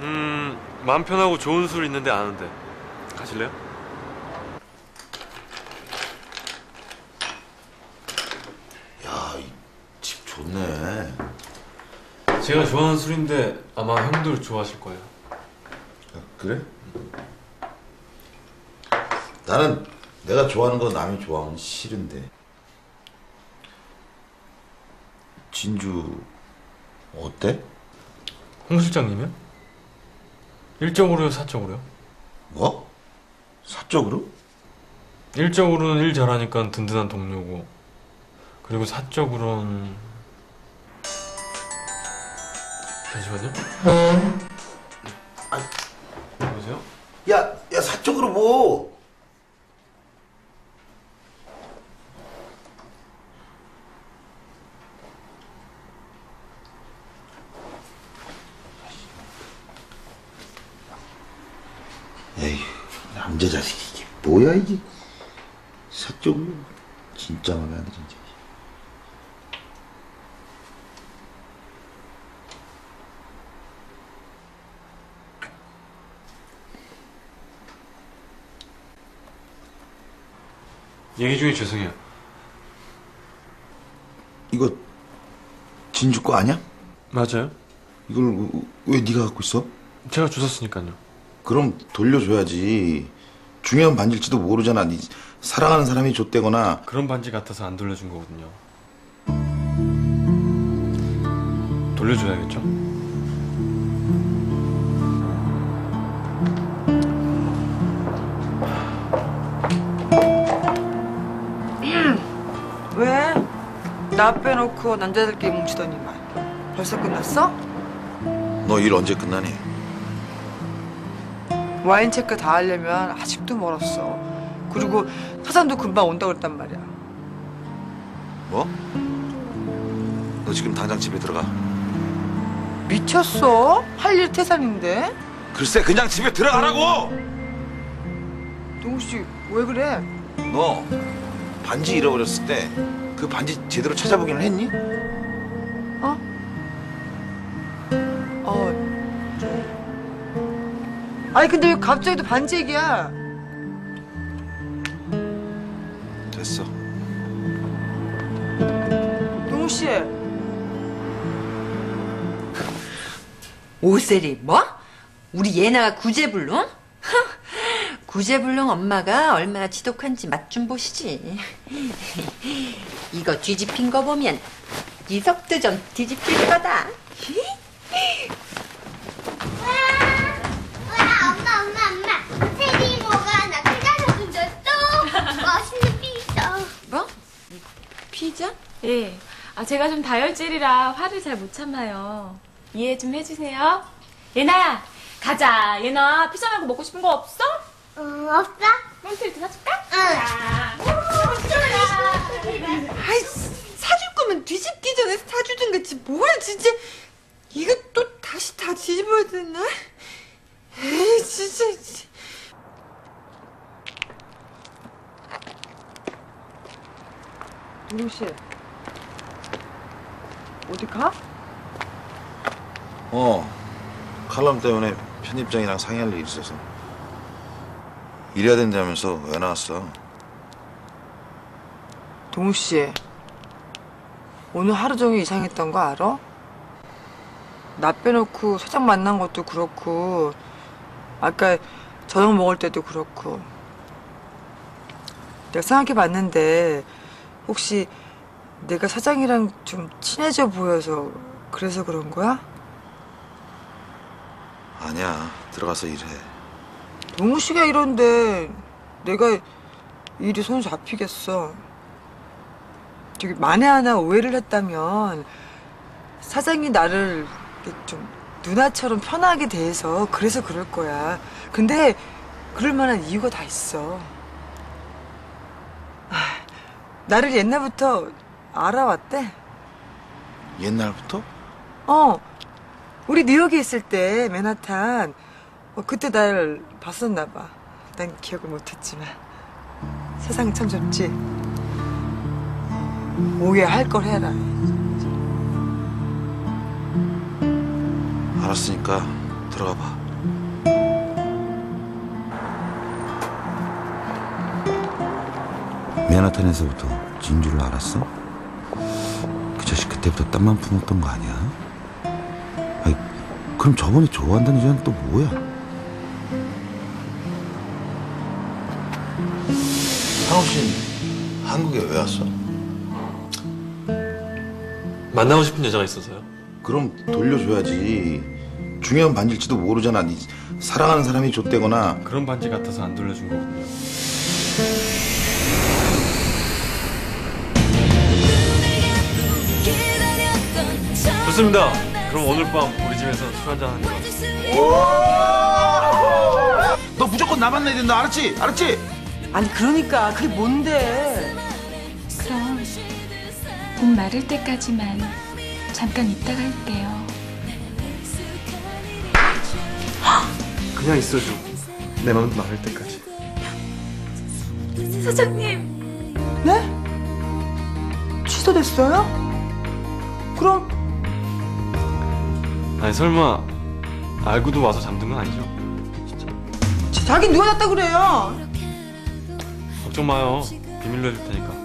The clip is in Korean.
음, 마음 편하고 좋은 술 있는데 아는데. 가실래요? 야, 이집 좋네. 제가 좋아하는 술인데 아마 형들 좋아하실 거예요. 아, 그래? 나는 내가 좋아하는 거 남이 좋아하면 싫은데. 진주 어때? 홍 실장님이요? 일적으로요, 사적으로요? 뭐? 사적으로? 일적으로는 일 잘하니까 든든한 동료고, 그리고 사적으로는 잠시만요. 아, 여보세요? 야, 야 사적으로 뭐? 에이, 남자 자식 이게 뭐야 이게? 사적으로 진짜 마음에 안 돼, 진짜. 얘기 중에 죄송해요. 이거 진주 거 아니야? 맞아요? 이걸 왜- 왜 네가 갖고 있어? 제가 주웠으니까요. 그럼 돌려줘야지. 중요한 반지일지도 모르잖아. 네 사랑하는 사람이 줬대거나 그런 반지 같아서 안 돌려준 거거든요. 돌려줘야겠죠? 왜? 나 빼놓고 남자들끼리 뭉치더니만 벌써 끝났어? 너 일 언제 끝나니? 와인 체크 다 하려면 아직도 멀었어 그리고 사장도 금방 온다고 그랬단 말이야 뭐? 너 지금 당장 집에 들어가. 미쳤어? 할 일 태산인데 글쎄 그냥 집에 들어가라고. 동우 씨 왜 그래? 너 반지 잃어버렸을 때 그 반지 제대로 찾아보기는 했니? 어? 어 아니 근데 왜 갑자기 또 반지 얘기야 됐어. 동우 씨 오세리 뭐? 우리 예나가 구제불능? 구제불능 엄마가 얼마나 지독한지 맛 좀 보시지. 이거 뒤집힌 거 보면 이석도 좀 뒤집힐 거다. 와, 엄마, 엄마, 엄마. 세리 이모가 나 피자 사준 줬어. 맛있는 피자. 뭐? 피자? 예. 아, 제가 좀 다혈질이라 화를 잘 못 참아요. 이해 좀 해주세요. 예나야, 가자. 예나, 피자 말고 먹고 싶은 거 없어? 응, 없어? 멘트를 사줄까? 응. 아이 사줄 거면 뒤집기 전에 사주든 같이 뭐야 진짜 이거 또 다시 다 뒤집어야 되나? 에이 진짜 씨 어디 가? 어. 칼럼 때문에 편집장이랑 상의할 일이 있어서 일해야 된다면서 왜 나왔어? 동우 씨 오늘 하루 종일 이상했던 거 알아? 나 빼놓고 사장 만난 것도 그렇고 아까 저녁 먹을 때도 그렇고 내가 생각해 봤는데 혹시 내가 사장이랑 좀 친해져 보여서 그래서 그런 거야? 아니야. 들어가서 일해. 동우 씨가 이런데 내가 일이 손 잡히겠어. 저기 만에 하나 오해를 했다면 사장이 나를 좀 누나처럼 편하게 대해서 그래서 그럴 거야. 근데 그럴 만한 이유가 다 있어. 아, 나를 옛날부터 알아왔대. 옛날부터? 어, 우리 뉴욕에 있을 때 맨하탄 어, 그때 날 봤었나 봐. 난 기억을 못했지만 세상이 참 좁지. 오해할 걸 해라. 알았으니까 들어가 봐. 맨하탄에서부터 진주를 알았어? 그 자식 그때부터 땀만 품었던 거 아니야? 아니, 그럼 저번에 좋아한다는 여자는 또 뭐야? 상욱 씨는 한국에 왜 왔어? 만나고 싶은 여자가 있어서요. 그럼 돌려줘야지. 중요한 반지일지도 모르잖아. 네 사랑하는 사람이 줬대거나 그런 반지 같아서 안 돌려준 거거든요. 좋습니다. 그럼 오늘 밤 우리 집에서 술 한잔 하는 거. 너 무조건 나 만나야 된다. 알았지? 알았지? 아니 그러니까 그게 뭔데? 그럼 봄 마를 때까지만 잠깐 있다 갈게요. 그냥 있어줘. 내 마음 마를 때까지. 사장님, 네? 취소됐어요? 그럼 아니 설마 알고도 와서 잠든 건 아니죠? 자기 누가 났다 그래요? 걱정 마요. 비밀로 해줄 테니까.